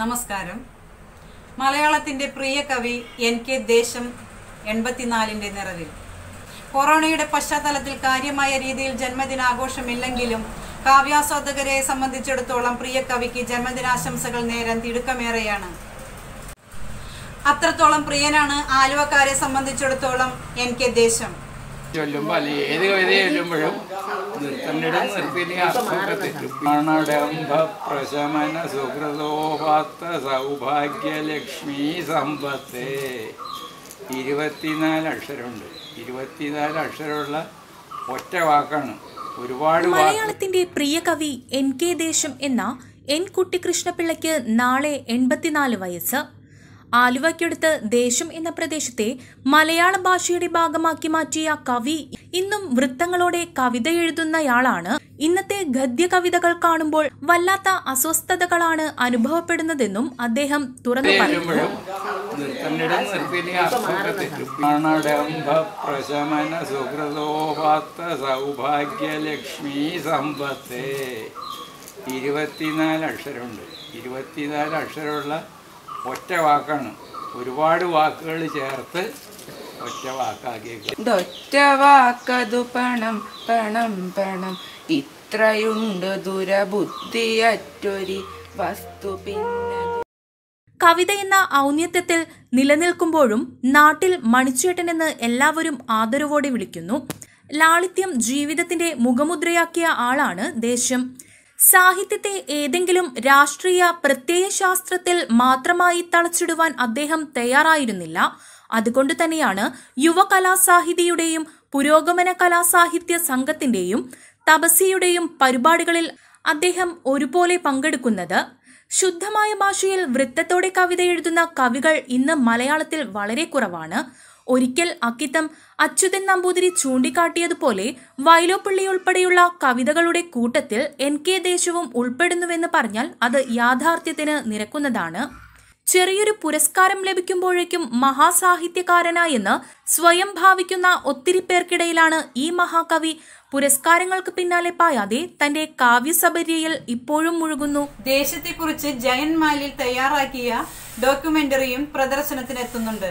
നമസ്കാരം. മലയാളത്തിന്റെ പ്രിയ കവി എൻ കെ ദേശം എൺപത്തിനാലിന്റെ നിറവിൽ. കൊറോണയുടെ പശ്ചാത്തലത്തിൽ കാര്യമായ രീതിയിൽ ജന്മദിനാഘോഷമില്ലെങ്കിലും കാവ്യാസ്വാദകരെ സംബന്ധിച്ചിടത്തോളം പ്രിയ കവിക്ക് ജന്മദിനാശംസകൾ നേരാൻ തിടുക്കമേറെയാണ്. അത്രത്തോളം പ്രിയനാണ് ആലുവക്കാരെ സംബന്ധിച്ചിടത്തോളം എൻ കെ ദേശം. ചൊല്ലുമ്പോൾ അല്ല ഏത് കവിത ചൊല്ലുമ്പോഴും നിർത്തണ്ടിടം നിർത്തിനി അർത്ഥമൊക്കെ തെറ്റും. മണഡംബ പ്രശമന സുഹൃതോപാത്ത സൗഭാഗ്യലക്ഷ്മി സമ്പത്തെ. ഇരുപത്തിനാല് അക്ഷരമുണ്ട്. ഇരുപത്തിനാല് അക്ഷരമുള്ള ഒറ്റ വാക്കാണ്. ഒരുപാട് മലയാളത്തിന്റെ പ്രിയ കവി എൻ കെ ദേശം എന്ന എൻ കുട്ടിക്കൃഷ്ണപിള്ളയ്ക്ക് നാളെ എൺപത്തിനാല് വയസ്സ്. ആലുവയ്ക്കടുത്ത് ദേശം എന്ന പ്രദേശത്തെ മലയാള ഭാഷയുടെ ഭാഗമാക്കി മാറ്റിയ കവി ഇന്നും വൃത്തങ്ങളോടെ കവിത എഴുതുന്നയാളാണ്. ഇന്നത്തെ ഗദ്യ കവിതകൾ കാണുമ്പോൾ വല്ലാത്ത അസ്വസ്ഥതകളാണ് അനുഭവപ്പെടുന്നതെന്നും അദ്ദേഹം തുറന്നു പറഞ്ഞു ഇരുപത്തിനാല് അക്ഷരമുണ്ട്. ഇരുപത്തിനാല് അക്ഷരമുള്ള ഒറ്റ വാക്കാണ്. ഒരുപാട് വാക്കുകൾ ചേർത്ത് ഒറ്റ വാക്കാക്കിയത് ഒറ്റ വാക്കതു പണം പണം പണം. ഇത്രയുണ്ട് ദുരബുദ്ധിയറ്റൊരി വസ്തു പിന്നെ കവിത എന്ന ഔന്നത്യത്തിൽ നിലനിൽക്കുമ്പോഴും നാട്ടിൽ മണിച്ചേട്ടനെന്ന് എല്ലാവരും ആദരവോടെ വിളിക്കുന്നു. ലാളിത്യം ജീവിതത്തിന്റെ മുഖമുദ്രയാക്കിയ ആളാണ് ദേശം. സാഹിത്യത്തെ ഏതെങ്കിലും രാഷ്ട്രീയ പ്രത്യയശാസ്ത്രത്തിൽ മാത്രമായി തളച്ചിടുവാൻ അദ്ദേഹം തയ്യാറായിരുന്നില്ല. അതുകൊണ്ട് തന്നെയാണ് യുവകലാസാഹിതിയുടെയും പുരോഗമന കലാസാഹിത്യ സംഘത്തിന്റെയും തപസ്യയുടെയും പരിപാടികളിൽ അദ്ദേഹം ഒരുപോലെ പങ്കെടുക്കുന്നത്. ശുദ്ധമായ ഭാഷയിൽ വൃത്തത്തോടെ കവിത എഴുതുന്ന കവികൾ ഇന്ന് മലയാളത്തിൽ വളരെ കുറവാണ്. ഒരിക്കൽ അക്കിത്തം അച്യുതൻ നമ്പൂതിരി ചൂണ്ടിക്കാട്ടിയതുപോലെ വൈലോപ്പള്ളി ഉൾപ്പെടെയുള്ള കവിതകളുടെ കൂട്ടത്തിൽ എൻ കെ ദേശവും ഉൾപ്പെടുന്നുവെന്ന് പറഞ്ഞാൽ അത് യാഥാർത്ഥ്യത്തിന് നിരക്കുന്നതാണ്. ചെറിയൊരു പുരസ്കാരം ലഭിക്കുമ്പോഴേക്കും മഹാസാഹിത്യകാരനായെന്ന് സ്വയം ഭാവിക്കുന്ന ഒത്തിരി പേർക്കിടയിലാണ് ഈ മഹാകവി പുരസ്കാരങ്ങൾക്ക് പിന്നാലെ പായാതെ തന്റെ കാവ്യസബര്യയിൽ ഇപ്പോഴും മുഴുകുന്നു. ദേശത്തെക്കുറിച്ച് ജയൻ മാലിൽ തയ്യാറാക്കിയ ഡോക്യുമെന്ററിയും പ്രദർശനത്തിനെത്തുന്നുണ്ട്.